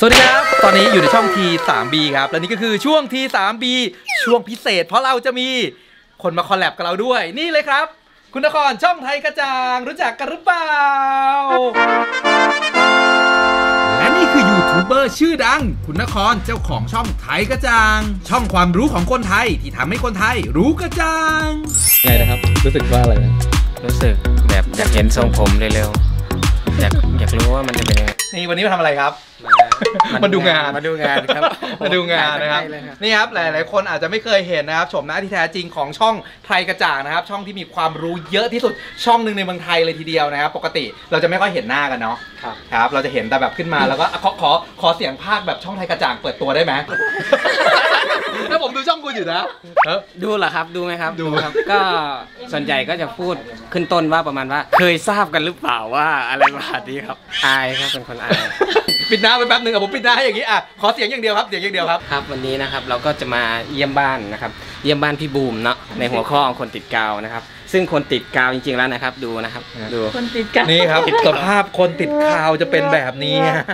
สวัสดีครับ ตอนนี้อยู่ในช่อง T 3 B ครับ และนี่ก็คือช่วง T 3 B ช่วงพิเศษ เพราะเราจะมีคนมาคอลแลบกับเราด้วย นี่เลยครับ คุณนครช่องไทยกระจ่าง รู้จักกันหรือเปล่า และนี่คือยูทูบเบอร์ชื่อดัง คุณนครเจ้าของช่องไทยกระจ่าง ช่องความรู้ของคนไทยที่ทำให้คนไทยรู้กระจ่าง ไงนะครับ รู้สึกว่าอะไรนะรู้สึกแบบอยากเห็นทรงผมเร็วๆอยากอยากรู้ว่ามันจะเป็นยังไงนี่วันนี้มาทำอะไรครับมา มาดูงานมาดูงานครับมาดูงานนะครับใกล้ๆเลยครับนี่ครับหลาย ๆ คนอาจจะไม่เคยเห็นนะครับชมหน้าที่แท้จริงของช่องไทยกระจ่างนะครับ ช่องที่มีความรู้เยอะที่สุดช่องหนึ่งในเมืองไทยเลยทีเดียวนะครับ ปกติเราจะไม่ค่อยเห็นหน้ากันเนาะครับครับเราจะเห็นแต่แบบขึ้นมาแล้วก็อะขอขอขอเสียงภาคแบบช่องไทยกระจ่างเปิดตัวได้ไหม แล้วผมดูช่องคุณอยู่นะเออ ดูเหรอครับดูไหมครับดูครับ ก็ส่วนใหญ่ก็จะพูดขึ้นต้นว่าประมาณว่า เคยทราบกันหรือเปล่าว่าอะไรประมาณนี้ครับ อายครับเป็นคนอาย ปิดหน้าไปแป๊บนึงอะผมปิดหน้าให้อย่างนี้อะขอเสียงอย่างเดียวครับเสียงอย่างเดียวครับ ครับวันนี้นะครับเราก็จะมาเยี่ยมบ้านนะครับ เยี่ยมบ้านพี่บูมเนาะในหัวข้อของคนติดกาวนะครับ ซึ่งคนติดกาวจริงๆแล้วนะครับ ดูนะครับ ดู คนติดกัน นี่ครับสภาพคนติดข่าวจะเป็นแบบนี้ฮะ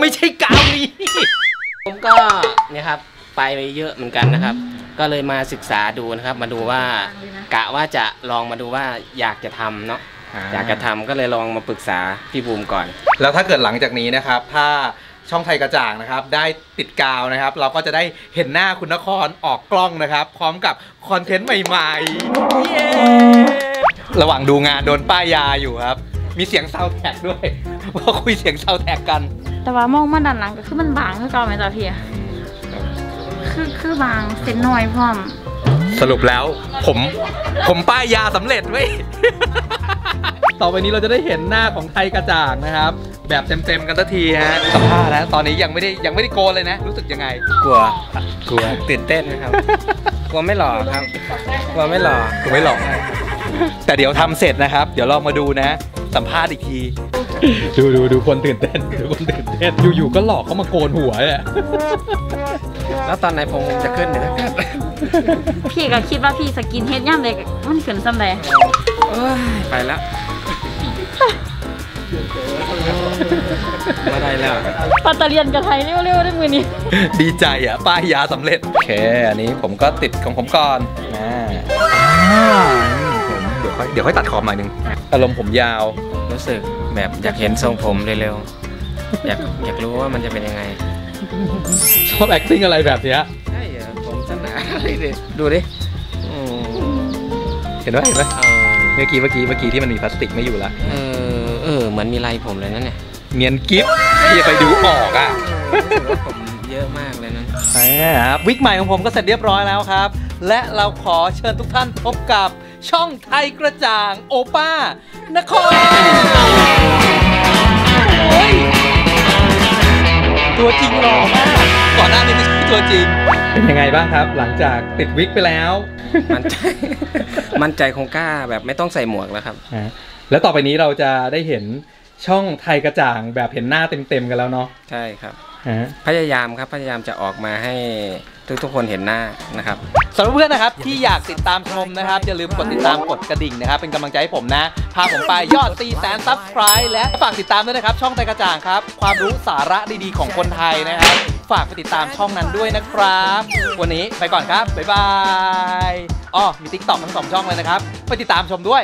ไม่ใช่กาวนี้ ผมก็เนี่ยครับ ไปเยอะเหมือนกันนะครับ ก็เลยมาศึกษาดูนะครับ มาดูว่ากะว่าจะลองมาดูว่าอยากจะทำเนาะอ่าอยากจะทำก็เลยลองมาปรึกษาพี่บูมก่อน แล้วถ้าเกิดหลังจากนี้นะครับ ถ้าช่องไทยกระจ่างนะครับ ได้ติดกาวนะครับ เราก็จะได้เห็นหน้าคุณนครออกกล้องนะครับ พร้อมกับคอนเทนต์ใหม่ๆ เย้ระหว่างดูงานโดนป้ายยาอยู่ครับ มีเสียงซาวแท็กด้วยเพราะคุยเสียงซาวแท็กกัน แต่ว่ามองมาด้านหลังก็คือมันบางคือเก่าไหมจ๊ะพี่ คือคือบางเส้นน้อยพร้อม สรุปแล้วผมผมป้ายยาสำเร็จเว้ย ต่อไปนี้เราจะได้เห็นหน้าของไทยกระจ่างนะครับ แบบเต็มๆกันสักทีฮะสัมภาษณ์นะตอนนี้ยังไม่ได้ยังไม่ได้โกนเลยนะ รู้สึกยังไง กลัว กลัว ตื่นเต้นนะครับ กลัวไม่หล่อครับ กลัวไม่หล่อกูไม่หลอกแต่เดี๋ยวทำเสร็จนะครับ เดี๋ยวลองมาดูนะ สัมภาษณ์อีกที ดูดูดูคนตื่นเต้นดูคนตื่นเต้นอยู่ๆก็หลอกเขามาโกนหัวเนี่ย แล้วตอนไหนผมจะขึ้นเนี่ยนะครับพี่ก็คิดว่าพี่สกินเฮดย่ำเลยมันขึ้นซ้ำใดโอ้ยไปแล้วมาได้แล้วปัตตาเลียนกับไทยเร็วๆได้มือนี้ ดีใจอะ ป้ายยาสำเร็จ โอเค อันนี้ผมก็ติดของผมก่อนอ่าอ่านี่ผมเดี๋ยวค่อยเดี๋ยวค่อยตัดขอบหน่อยหนึง อารมณ์ผมยาว รู้สึกแบบอยากเห็นทรงผมเร็วๆอยากอยากรู้ว่ามันจะเป็นยังไง ชอบ acting อะไรแบบเนี้ยใช่เหรอผมสนาอะไรดิดูดิอืมเห็นไหมเห็นไหมเออเมื่อกี้เมื่อกี้เมื่อกี้ที่มันมีพลาสติกไม่อยู่ละเออเออเหมือนมีลายผมเลยนั่นเนี่ยเนียนกิฟต์ที่จะไปดูออกอะรู้สึกว่าผมเยอะมากเลยนั้นครับวิกใหม่ของผมก็เสร็จเรียบร้อยแล้วครับ และเราขอเชิญทุกท่านพบกับช่องไทยกระจ่างโอป้านคร จริงหล่อมากก่อนหน้านี้ไม่ใช่ตัวจริง เป็นยังไงบ้างครับ หลังจากติดวิกไปแล้ว มั่นใจ มั่นใจคงกล้าแบบไม่ต้องใส่หมวกแล้วครับฮะแล้วต่อไปนี้เราจะได้เห็นช่องไทยกระจ่างแบบเห็นหน้าเต็มๆกันแล้วเนาะ ใช่ครับฮะ พยายามครับพยายามจะออกมาให้ทุกๆคนเห็นหน้านะครับสำหรับเพื่อนนะครับที่อยากติดตามชมนะครับ อย่าลืมกดติดตามกดกระดิ่งนะครับ เป็นกำลังใจให้ผมนะ พาผมไปยอด4แสนซับสไคร b e และฝากติดตามด้วยนะครับ ช่องไทยกระจ่างครับ ความรู้สาระดีๆของคนไทยนะครับ ฝากไปติดตามช่องนั้นด้วยนะครับ วันนี้ไปก่อนครับบ๊ายบายอ้อมีติ๊กต็อกทั้งสองช่องเลยนะครับ ไปติดตามชมด้วย